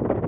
you